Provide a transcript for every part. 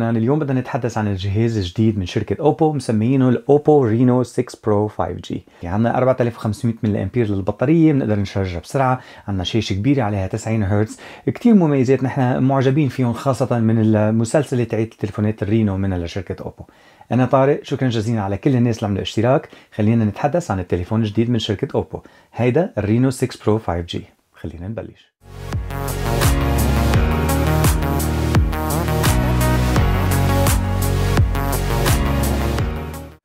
القناة اليوم بدنا نتحدث عن الجهاز الجديد من شركة OPPO مسميينه ال OPPO Reno 6 Pro 5G يعني عندنا 4500 ملي امبير للبطارية بنقدر نشارجها بسرعة عندنا شاشة كبيرة عليها 90 هرتز. كتير مميزات نحن معجبين فيهم خاصة من المسلسلة تاعت التليفونات ال Reno منها لشركة OPPO أنا طارق شكرا جزيلا على كل الناس اللي عملوا اشتراك. خلينا نتحدث عن التليفون الجديد من شركة OPPO هيدا ال Reno 6 Pro 5G خلينا نبلش.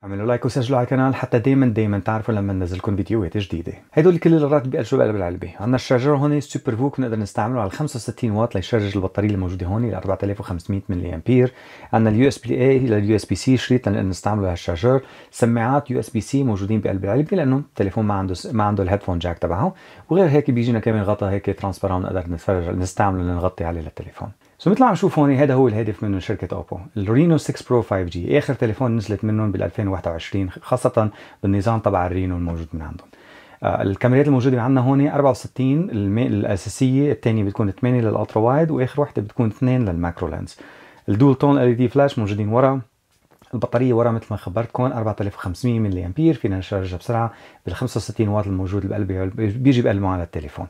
اعملوا like وسجلوا على القناة حتى دائما دائما تعرفوا لما ننزل لكم فيديوهات جديدة. هدول كل اللي بيقلشوا بقلب العلبة. عندنا ال charger هون SuperVOOC بنقدر نستعمله على 65 واط ليشارج البطارية الموجودة هون ل 4500 ملي امبير عندنا اليو اس بي اي لليو اس بي سي شريط لنقدر نستعمله هال charger سماعات USB-C موجودين بقلب العلبة لأنه التليفون ما عنده ما عنده ال headphone jack تبعه. وغير هيك بيجينا كمان غطاء هيك transparent نقدر نتفرج نستعمله لنغطي عليه للتليفون. so مثل ما عم نشوف هون هذا هو الهدف منه شركة OPPO ال Reno 6 Pro 5G آخر تليفون نزلت منهم بال 2021 خاصة بالنظام تبع ال Reno الموجود من عندهم. آه الكاميرات الموجودة عندنا هون 64 الأساسية الثانية بتكون 8 لل ultra wide وآخر وحده بتكون 2 لل macro lens. ال dual tone LED flash موجودين ورا. البطارية ورا مثل ما خبرتكم 4500 ملي أمبير فينا نشارجها بسرعة بال 65 واط الموجود بقلبه بيجي بقلبه على التليفون.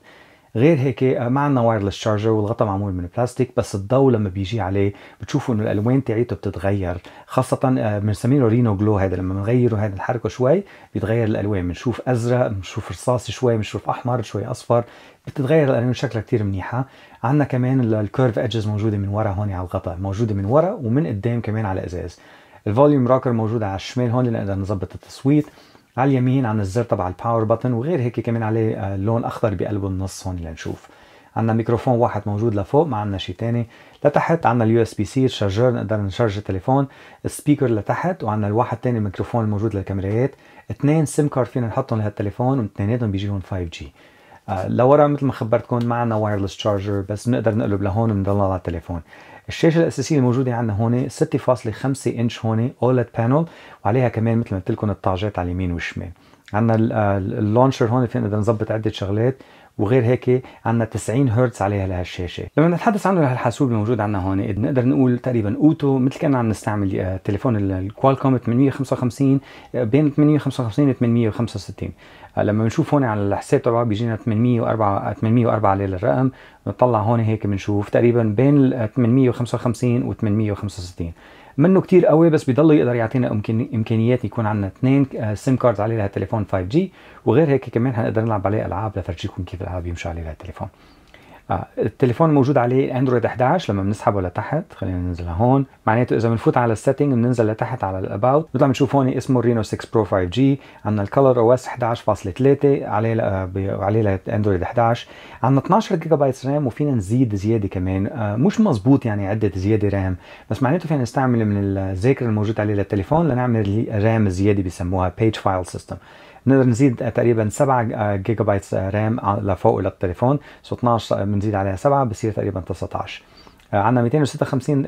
غير هيك آه، ما عندنا wireless charger والغطاء معمول من بلاستيك بس الضوء لما بيجي عليه بتشوفوا إنه الألوان تاعيته بتتغير. خاصة آه، بنسميه Reno Glow هذا لما بنغيره هذا نحركه شوي بيتغير الألوان. بنشوف أزرق بنشوف رصاصي شوي بنشوف أحمر شوي أصفر بتتغير الألوان شكلها كثير منيحة. عندنا كمان ال curved edges موجودة من ورا هون على الغطاء موجودة من ورا ومن قدام كمان على الأزاز. ال volume rocker موجود على الشمال هون لنقدر نظبط التصويت. على اليمين عندنا الزر تبع ال power button وغير هيك كمان عليه آه، لون أخضر بقلبه النص هون لنشوف. عندنا ميكروفون واحد موجود لفوق ما عندنا شيء ثاني لتحت عندنا ال USB-C ال charger نقدر نشارج التليفون. ال speaker لتحت وعندنا الواحد ثاني الميكروفون الموجود للكاميرات. اثنين SIM card فينا نحطهم لهالتليفون واثنيناتهم بيجيهم 5G لورا مثل ما خبرتكم ما عندنا wireless charger بس بنقدر نقلب لهون ونضل على التليفون. الشاشة الأساسية الموجودة عندنا هون 6.5 إنش هون OLED panel وعليها كمان مثل ما قلت لكم الطعجات على اليمين والشمال. عندنا آه، ال launcher هون فينا نقدر نظبط عدة شغلات وغير هيك عندنا 90 هرتز عليها لهالشاشة. لما نتحدث عنه لهالحاسوب الموجود عندنا هون نقدر نقول تقريبا أوتو مثل كنا عم نستعمل آه، تليفون ال Qualcomm 855 آه، بين 855 و 865 لما بنشوف هون على الحساب تبعه بيجينا 804 804 عليه الرقم. بنطلع هون هيك بنشوف تقريبا بين 855 و 865 منه كتير قوي بس بيضل يقدر يعطينا إمكانيات يكون عندنا اثنين SIM آه، cards عليه لهالتليفون 5G وغير هيك كمان حنقدر نلعب عليه ألعاب لفرجيكم كيف الألعاب يمشي عليه لهالتليفون آه التليفون موجود عليه Android 11 لما بنسحبه لتحت خلينا ننزل هون. معناته إذا بنفوت على ال setting بننزل لتحت على ال about بنطلع بنشوف هون اسمه Reno 6 Pro 5G عندنا ال ColorOS 11.3 عليه آه عليه Android 11 عندنا 12 جيجا بايت RAM وفينا نزيد زيادة كمان. آه مش مزبوط يعني عدة زيادة RAM بس معناته فينا نستعمل من الذاكرة الموجود عليه للتليفون لنعمل RAM زيادة بيسموها page file system نقدر نزيد تقريبا 7 جيجا بايت RAM لفوق للتليفون so 12 بنزيد عليها 7 بصير تقريبا 19 عندنا 256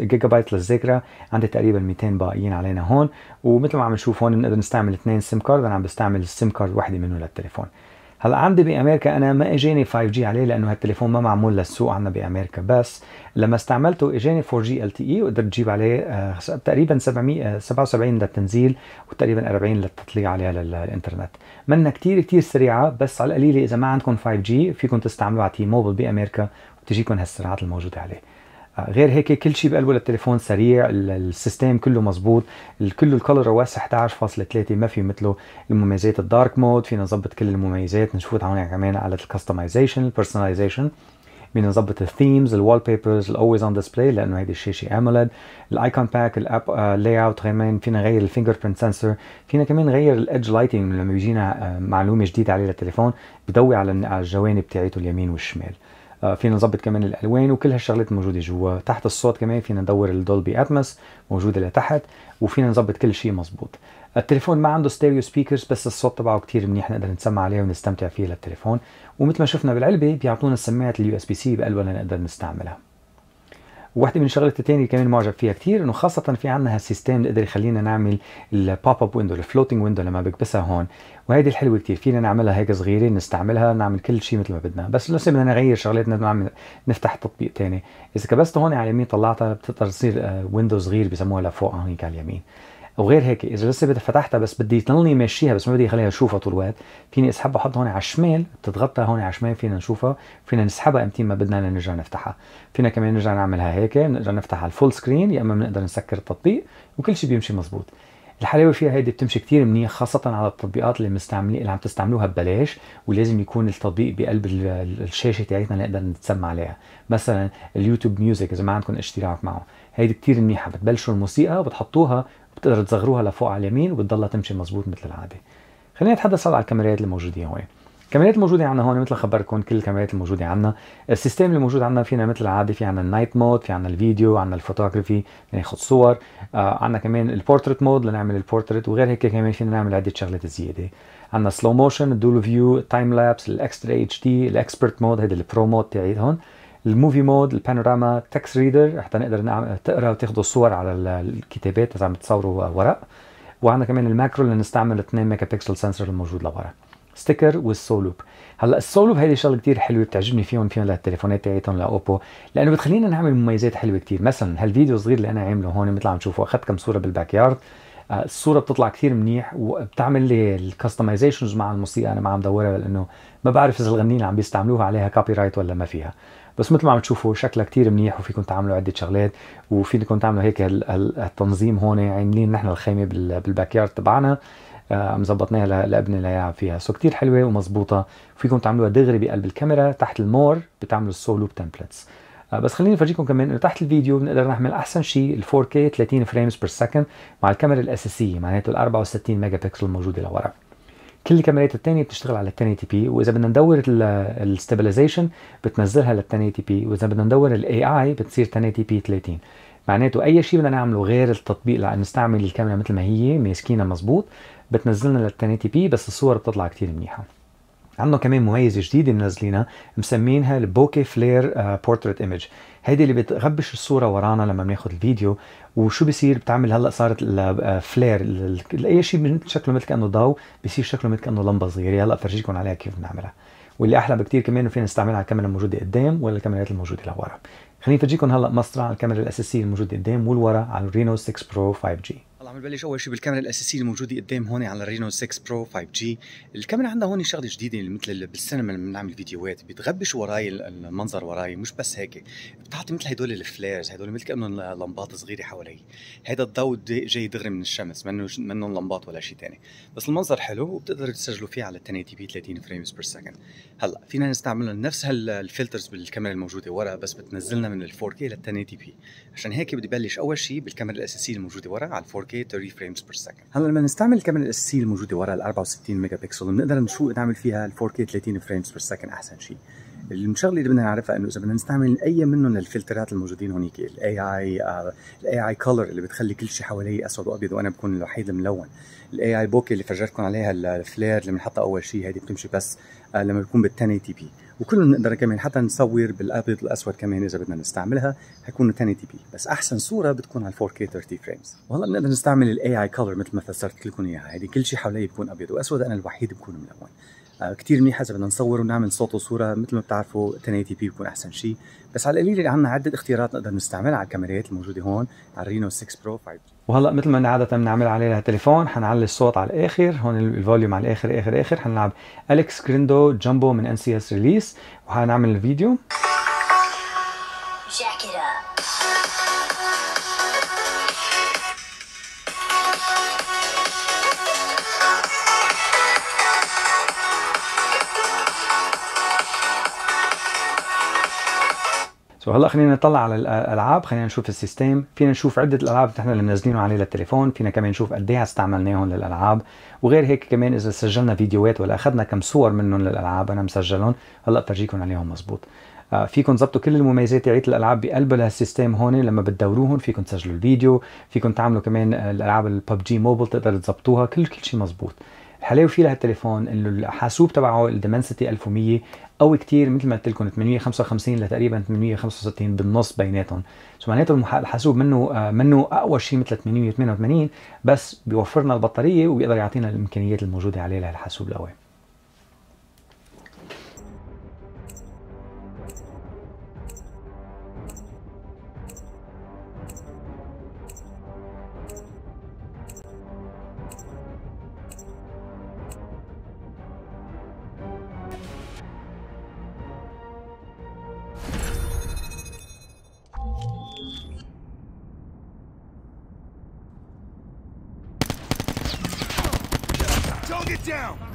جيجا بايت للذاكرة عندي تقريبا 200 باقيين علينا هون. ومثل ما عم نشوف هون بنقدر نستعمل اثنين SIM card أنا عم بستعمل ال SIM card وحدة منه للتليفون. هلا عندي بأمريكا أنا ما إجاني 5G عليه لأنه هالتليفون ما معمول للسوق عندنا بأمريكا. بس لما استعملته إجاني 4G LTE وقدرت أجيب عليه آه تقريبا 700 77 للتنزيل وتقريبا 40 للتطليع عليها للإنترنت. منها كتير كتير سريعة بس على القليله إذا ما عندكم 5G فيكم تستعملوها على T-Mobile بأمريكا وتجيكم هالسرعات الموجودة عليه. غير هيك كل شيء بقلبه للتليفون سريع ال system كله مزبوط كله ال ColorOS 11.3 ما في مثله المميزات ال dark mode فينا نظبط كل المميزات نشوف هون كمان على ال customization ال personalization بدنا نظبط ال themes ال wallpapers ال always on display لأنه هيدي الشاشه AMOLED ال icon pack ال app layout كمان فينا نغير ال fingerprint sensor فينا كمان نغير ال edge lighting لما بيجينا معلومة جديدة عليه للتليفون بضوي على الجوانب تاعته اليمين والشمال. آه، فينا نظبط كمان الألوان وكل هالشغلات الموجوده جوا. تحت الصوت كمان فينا ندور ال Dolby Atmos موجودة لتحت وفينا نظبط كل شيء مزبوط التليفون ما عنده stereo speakers بس الصوت تبعه كتير منيح نقدر نسمع عليه ونستمتع فيه للتليفون. ومثل ما شفنا بالعلبة بيعطونا السماعه ال USB-C بقلبها لنقدر نستعملها. وواحدة من الشغلات الثانية كمان معجب فيها كثير إنه خاصة في عندنا هال system بيقدر يخلينا نعمل ال pop up window ال floating window لما بكبسها هون. وهيدي الحلوة كثير فينا نعملها هيك صغيرة نستعملها نعمل كل شيء مثل ما بدنا. بس لسه بدنا نغير شغلات نعمل نفتح تطبيق ثاني إذا كبست هون على اليمين طلعتها بتقدر تصير window صغير بسموها لفوق هيك على اليمين. وغير هيك إذا لسه بدي فتحتها بس بدي تضلني ماشيها بس ما بدي اخليها اشوفها طول الوقت فيني أسحبها احطها هون على الشمال بتتغطى هون على الشمال فينا نشوفها فينا نسحبها إمتى ما بدنا نرجع نفتحها. فينا كمان نرجع نعملها هيك نقدر نفتح على ال full screen يا إما بنقدر نسكر التطبيق وكل شيء بيمشي مزبوط. الحلاوة فيها هيدي بتمشي كتير منيح خاصة على التطبيقات اللي مستعملين اللي عم تستعملوها ببلاش ولازم يكون التطبيق بقلب الشاشة تاعتنا نقدر نتسمع عليها. مثلا ال YouTube Music إذا ما عندكم اشتراك معه هيدي كتير منيحة بتبلشوا الموسيقى وبتحطوها بتقدر تصغروها لفوق على اليمين وبتضلها تمشي مزبوط مثل العادة. خلينا نتحدث على الكاميرات الموجودة هون. الكاميرات الموجودة عندنا هون مثل خبركم كل الكاميرات الموجودة عندنا ال system اللي موجود عندنا فينا مثل العادة في عندنا ال night mode في عندنا الفيديو عندنا الفوتوغرافي ناخذ صور. آه عندنا كمان ال portrait mode لنعمل البورتريت وغير هيك كمان فينا نعمل عدة شغلات زيادة. عندنا slow motion ال dual view time lapse ال extra HD ال expert mode هيدا ال pro mode تاعي هون. ال movie mode البانوراما text reader حتى نقدر نعمل تقرأ وتاخذوا الصور على الكتابات إذا عم تصوروا ورق وعندنا كمان ال macro اللي نستعمل 2 megapixel sensor الموجود لورا. sticker وال Soloop هلأ ال Soloop هيدي شغلة كثير حلوة بتعجبني فيهم فيهم للتليفونات تاعتهم ل OPPO. لأنه بتخلينا نعمل مميزات حلوة كثير مثلا هالفيديو الصغير اللي أنا عامله هون مثل عم تشوفوا أخذت كم صورة بال backyard. الصورة بتطلع كثير منيح وبتعمل لي ال customizations مع الموسيقى. أنا ما عم دورها لأنه ما بعرف إذا الغنيين عم بيستعملوها عليها copyright ولا ما فيها. بس مثل ما عم تشوفوا شكلها كتير منيح وفيكم تعملوا عدة شغلات وفيكم تعملوا هيك التنظيم هون عاملين نحن الخيمة بال backyard تبعنا. آه، مظبطناها لابني ليلعب فيها. so كتير حلوة ومزبوطة. فيكم تعملوها دغري بقلب الكاميرا تحت ال more بتعملوا ال Soloop templates بس خليني افرجيكم كمان إنه تحت الفيديو بنقدر نعمل أحسن شيء ال 4K 30 frames per second مع الكاميرا الأساسية معناته ال 64 ميجا بكسل الموجودة لورا. كل الكاميرات الثانية بتشتغل على 1080p وإذا بدنا ندور ال stabilization بتنزلها لل 1080p وإذا بدنا ندور ال AI بتصير 1080p 30 معناته أي شيء بدنا نعمله غير التطبيق لنستعمل الكاميرا مثل ما هي ماسكينها مزبوط بتنزلنا لل 1080p بس الصور بتطلع كثير منيحة. عندنا كمان مميزة جديدة منزلينها مسمينها ال bokeh flare portrait image هيدي اللي بتغبش الصورة ورانا لما بناخذ الفيديو. وشو بصير بتعمل هلأ صارت ال flare أي شيء شكله مثل كأنه ضوء بصير شكله مثل كأنه لمبة صغيرة. هلأ فرجيكم عليها كيف بنعملها. واللي أحلى بكثير كمان فينا نستعملها على الكاميرا الموجودة قدام ولا الكاميرات الموجودة لورا. خليني افرجيكم هلأ مسطره على الكاميرا الاساسيه الموجودة قدام والورا على ال Reno 6 Pro 5G عم نبلش أول شيء بالكاميرا الأساسية الموجودة قدام هون على ال Reno 6 Pro 5G. الكاميرا عندها هون شغلة جديدة مثل بالسينما لما بنعمل فيديوهات بتغبش وراي المنظر وراي مش بس هيك بتعطي مثل هدول ال flares هدول مثل كأنهم لمبات صغيرة حوالي. هذا الضوء جاي دغري من الشمس منه منهم لمبات ولا شيء ثاني بس المنظر حلو وبتقدروا تسجلوا فيه على 1080p 30 frames per second هلأ فينا نستعمل نفس هال filters بالكاميرا الموجودة ورا بس بتنزلنا من ال 4K لل 1080p عشان هيك بدي بلش أول شيء بالكاميرا الأساسية الموجودة ورا على 4K 30 frames per second هلا لما نستعمل الكاميرا الاساسيه الموجودة ورا ال 64 ميجا بكسل بنقدر نشوف نعمل فيها ال 4K 30 frames per second أحسن شيء. الشغله اللي بدنا نعرفها إنه إذا بدنا نستعمل أي منهم الفلترات الموجودين هونيك ال AI ال AI color اللي بتخلي كل شيء حوالي أسود وأبيض وأنا بكون الوحيد الملون. ال AI bokeh اللي فرجتكم عليها ال flare اللي بنحطها أول شيء هذه بتمشي بس لما بيكون بال 1080p. وكلهم بنقدر كمان حتى نصور بالأبيض الاسود كمان إذا بدنا نستعملها حيكون 1080p. بس أحسن صورة بتكون على 4K 30 frames وهلا بنقدر نستعمل ال AI color مثل ما فسرت لكم إياها. هذه كل شيء حوالي بيكون أبيض وأسود أنا الوحيد بكون ملون. آه، كثير منيحه إذا بدنا نصور ونعمل صوت وصورة مثل ما بتعرفوا 1080p بيكون أحسن شيء بس على القليل عندنا عدة اختيارات نقدر نستعملها على الكاميرات الموجودة هون على ال Reno 6 Pro 5 وهلأ مثل ما عادة بنعمل عليها التليفون حنعلي الصوت على الآخر هون ال volume على الآخر آخر آخر. حنلعب Alex Skrindo Jumbo من NCS Release وحنعمل الفيديو. so هلا خلينا نطلع على الألعاب خلينا نشوف ال system. فينا نشوف عدة الالعاب إحنا اللي منزلينه عليه للتليفون فينا كمان نشوف قد إيه استعملناهم للألعاب. وغير هيك كمان إذا سجلنا فيديوهات ولا أخذنا كم صور منهم للألعاب أنا مسجلهم. هلا بفرجيكم عليهم مزبوط. آه، فيكم تظبطوا كل المميزات تاعت الألعاب بقلب لهال system هون. لما بتدوروهم فيكم تسجلوا الفيديو. فيكم تعملوا كمان الألعاب ال PUBG Mobile تقدروا تظبطوها. كل كل شيء مزبوط. الحلاوه فيه لهالتليفون إنه الحاسوب تبعه ال Dimensity 1100 قوي كتير مثل ما قلت لكم 855 لتقريبا 865 بالنص بيناتهم. سو معناته الحاسوب منه آه، منه أقوى شيء مثل 888 بس بيوفر لنا البطارية وبيقدر يعطينا الإمكانيات الموجودة عليه لهالحاسوب القوي Get down!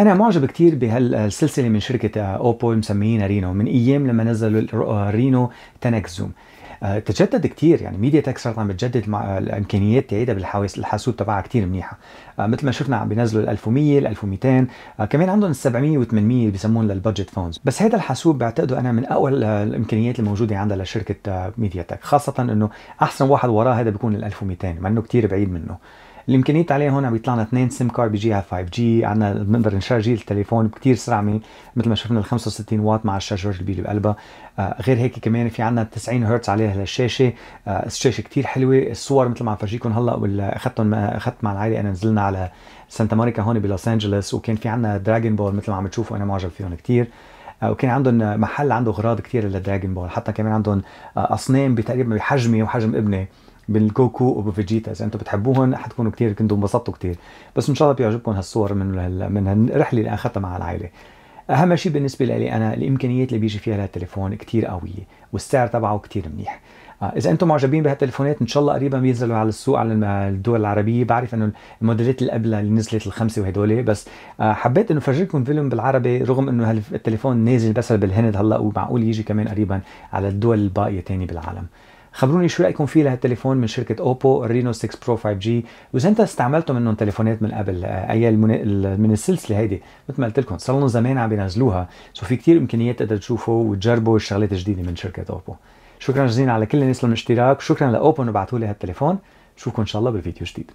أنا معجب كثير بهالسلسله من شركة OPPO مسميينها Reno. من أيام لما نزلوا ال Reno 10x Zoom. تجدد كثير يعني MediaTek صارت عم بتجدد مع الإمكانيات تاعتها بالحواس الحاسوب تبعها كثير منيحة. آه، مثل ما شفنا عم بينزلوا ال 1100 ال 1200 آه، كمان عندهم ال 700 و 800 بيسمون لل budget phones بس هذا الحاسوب بعتقده أنا من اقوى الإمكانيات الموجودة عندها لشركة MediaTek. خاصة إنه أحسن واحد وراه هذا بيكون ال 1200 مع إنه كثير بعيد منه. الامكانيات عليه هون عم بيطلع لنا اثنين SIM card بيجيها 5G عندنا بنقدر نشارجي التليفون بكثير سرعة مثل ما شفنا ال 65 واط مع ال charger اللي بقلبها. آه غير هيك كمان في عندنا 90 هرتز عليها الشاشه آه الشاشة كثير حلوة. الصور مثل ما عم فرجيكم هلأ اخذتهم أخذت مع العائلة. أنا نزلنا على سانتا مونيكا هون بلوس أنجلوس وكان في عندنا Dragon Ball مثل ما عم تشوفوا أنا معجب فيهم كثير آه، وكان عندهم محل عنده أغراض كثير لل Dragon Ball حتى كمان عندهم آه، أصنام تقريبا بحجمي وحجم ابني. بالجوكو وبفيجيتا اذا أنتم بتحبوهم حتكونوا كثير كنتوا انبسطتوا كثير بس إن شاء الله بيعجبكم هالصور من من الرحله اللي أخذتها مع العائلة. أهم شيء بالنسبة لي أنا الإمكانيات اللي بيجي فيها التليفون كثير قوية والسعر تبعه كثير منيح. آه، إذا أنتم معجبين بهالتليفونات إن شاء الله قريبا بينزلوا على السوق على الدول العربية. بعرف إنه الموديلات اللي قبلها اللي نزلت الخمسة وهدول بس آه، حبيت إنه فرجيكم فيلم بالعربي رغم إنه التليفون نازل بس بالهند هلأ ومعقول يجي كمان قريبا على الدول الباقية تاني بالعالم. خبروني شو رأيكم فيه لهالتليفون من شركة OPPO ال Reno 6 Pro 5G وإذا أنت استعملتوا منهم تليفونات من قبل آه، أي من السلسلة هيدي مثل ما قلت لكم صار لهم زمان عم بينزلوها. so في كثير إمكانيات تقدر تشوفوا وتجربوا الشغلات الجديدة من شركة OPPO شكرا جزيلا على كل الناس الاشتراك شكرا ل OPPO إنه بعثوا لي هالتليفون. بشوفكم إن شاء الله بفيديو جديد